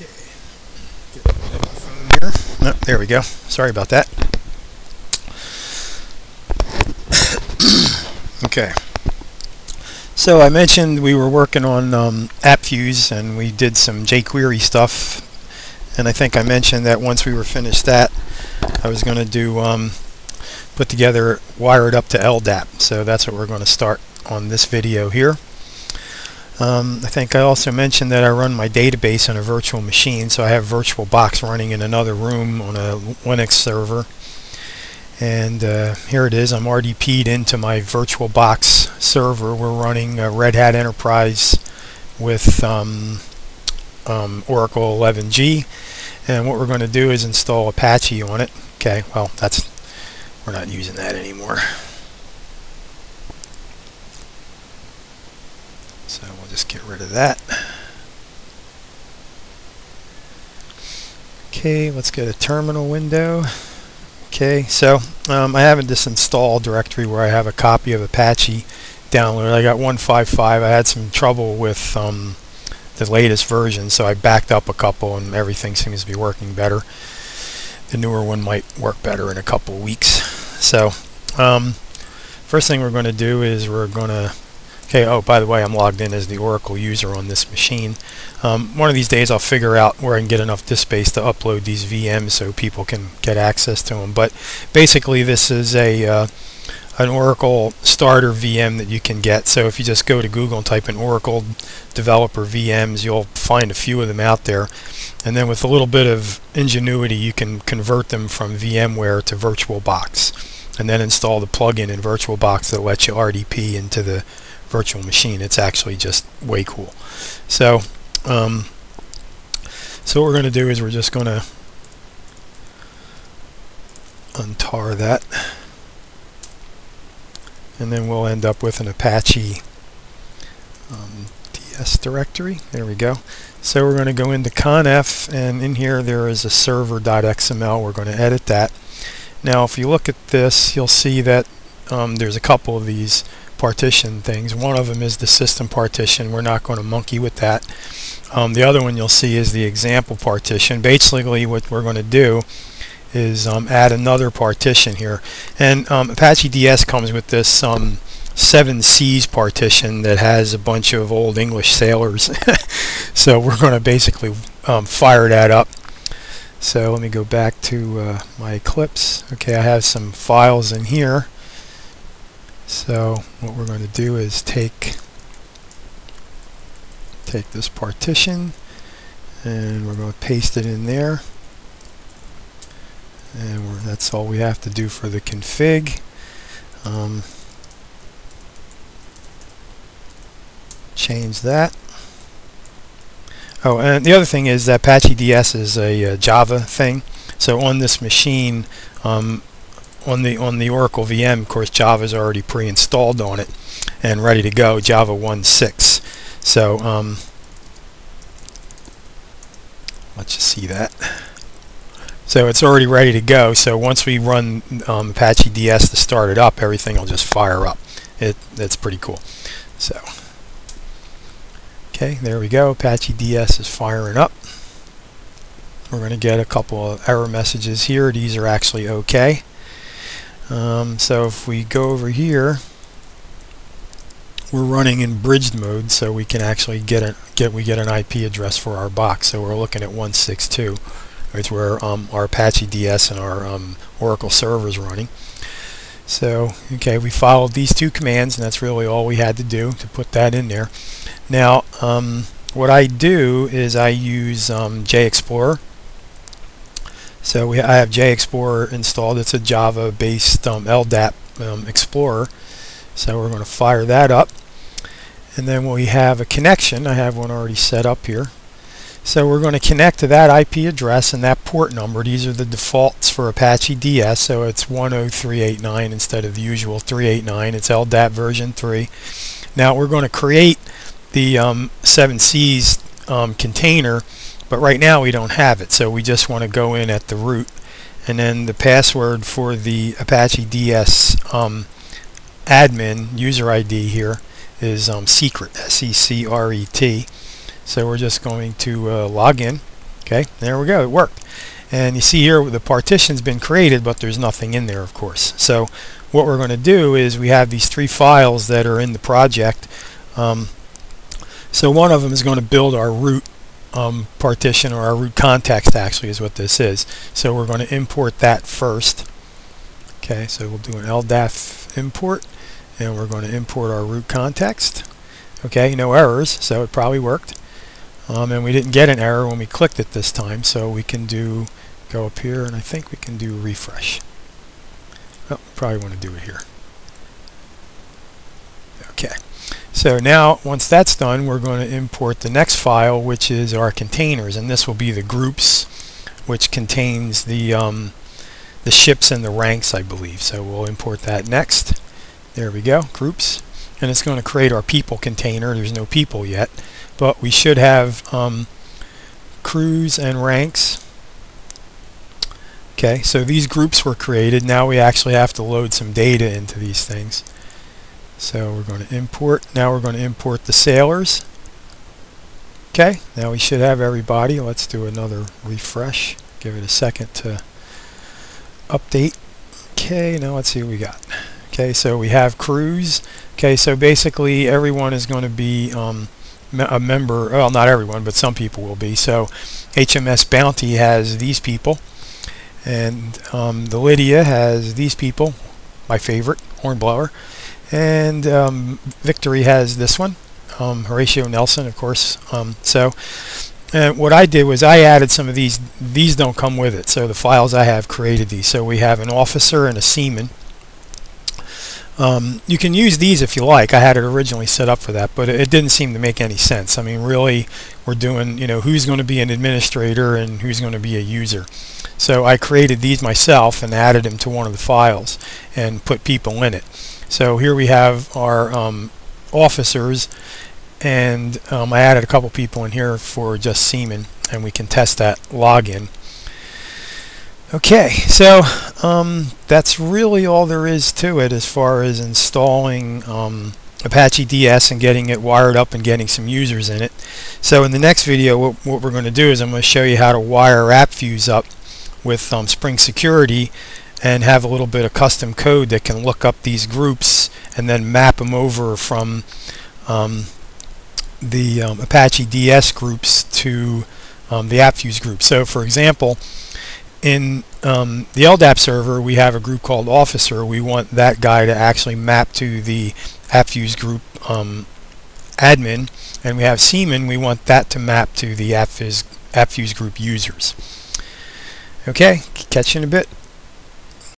Okay. No, there we go. Sorry about that. okay. So I mentioned we were working on um, AppFuse and we did some jQuery stuff. And I think I mentioned that once we were finished that, I was going to do um, put together wired up to LDAP. So that's what we're going to start on this video here. Um, I think I also mentioned that I run my database on a virtual machine, so I have VirtualBox running in another room on a Linux server. And uh, here it is, I'm RDP'd into my VirtualBox server. We're running a Red Hat Enterprise with um, um, Oracle 11g. And what we're going to do is install Apache on it. Okay, well, that's we're not using that anymore. So we'll just get rid of that. Okay, let's get a terminal window. Okay, so um, I have this install directory where I have a copy of Apache downloaded. I got 155. I had some trouble with um, the latest version, so I backed up a couple and everything seems to be working better. The newer one might work better in a couple weeks. So, um, first thing we're going to do is we're going to Okay, oh, by the way, I'm logged in as the Oracle user on this machine. Um, one of these days I'll figure out where I can get enough disk space to upload these VMs so people can get access to them. But basically this is a uh, an Oracle starter VM that you can get. So if you just go to Google and type in Oracle developer VMs, you'll find a few of them out there. And then with a little bit of ingenuity, you can convert them from VMware to VirtualBox and then install the plugin in VirtualBox that lets you RDP into the virtual machine. It's actually just way cool. So, um, so what we're going to do is we're just going to untar that and then we'll end up with an Apache um, DS directory. There we go. So we're going to go into conf and in here there is a server.xml. We're going to edit that. Now if you look at this you'll see that um, there's a couple of these partition things. One of them is the system partition. We're not going to monkey with that. Um, the other one you'll see is the example partition. Basically what we're going to do is um, add another partition here. And um, Apache DS comes with this um, 7 Seas partition that has a bunch of old English sailors. so we're going to basically um, fire that up. So let me go back to uh, my Eclipse. Okay, I have some files in here. So what we're going to do is take take this partition and we're going to paste it in there. And that's all we have to do for the config. Um, change that. Oh and the other thing is that Apache DS is a, a Java thing. So on this machine um, on the on the Oracle VM, of course, Java is already pre-installed on it and ready to go. Java 1.6. So um, let's just see that. So it's already ready to go. So once we run um, Apache DS to start it up, everything will just fire up. It that's pretty cool. So okay, there we go. Apache DS is firing up. We're going to get a couple of error messages here. These are actually okay. Um, so if we go over here, we're running in bridged mode, so we can actually get a get we get an IP address for our box. So we're looking at 162, which where um, our Apache DS and our um, Oracle server is running. So okay, we followed these two commands, and that's really all we had to do to put that in there. Now, um, what I do is I use um, JXplorer so we, I have JXplorer installed. It's a Java-based um, LDAP um, Explorer. So we're going to fire that up. And then we have a connection. I have one already set up here. So we're going to connect to that IP address and that port number. These are the defaults for Apache DS. So it's 10389 instead of the usual 389. It's LDAP version 3. Now we're going to create the um, 7 Seas um, container but right now we don't have it, so we just want to go in at the root. And then the password for the Apache DS um, admin user ID here is um, secret, S-E-C-R-E-T. So we're just going to uh, log in. Okay, there we go, it worked. And you see here the partition's been created, but there's nothing in there, of course. So what we're going to do is we have these three files that are in the project. Um, so one of them is going to build our root um, partition or our root context actually is what this is. So we're going to import that first. Okay, so we'll do an LDAP import and we're going to import our root context. Okay, no errors, so it probably worked. Um, and we didn't get an error when we clicked it this time, so we can do go up here and I think we can do refresh. Oh, probably want to do it here. Okay. So now, once that's done, we're going to import the next file, which is our containers, and this will be the groups, which contains the um, the ships and the ranks, I believe. So we'll import that next. There we go, groups, and it's going to create our people container. There's no people yet, but we should have um, crews and ranks. Okay, so these groups were created. Now we actually have to load some data into these things. So we're going to import. Now we're going to import the sailors. Okay, now we should have everybody. Let's do another refresh. Give it a second to update. Okay, now let's see what we got. Okay, so we have crews. Okay, so basically everyone is going to be um, a member. Well, not everyone, but some people will be. So HMS Bounty has these people. And um, the Lydia has these people, my favorite, Hornblower. And um, Victory has this one, um, Horatio Nelson, of course. Um, so and what I did was I added some of these. These don't come with it, so the files I have created these. So we have an officer and a seaman. Um, you can use these if you like. I had it originally set up for that, but it, didn't seem to make any sense. I mean, really, we're doing, you know, who's going to be an administrator and who's going to be a user. So I created these myself and added them to one of the files and put people in it. So here we have our um, officers and um, I added a couple people in here for just seamen and we can test that login. Okay, so um, that's really all there is to it as far as installing um, Apache DS and getting it wired up and getting some users in it. So in the next video what, what we're going to do is I'm going to show you how to wire AppFuse up with um, Spring Security and have a little bit of custom code that can look up these groups and then map them over from um, the um, Apache DS groups to um, the AppFuse group. So for example, in um, the LDAP server we have a group called Officer. We want that guy to actually map to the AppFuse group um, admin and we have Seaman. We want that to map to the AppFuse, AppFuse group users. Okay, catch you in a bit.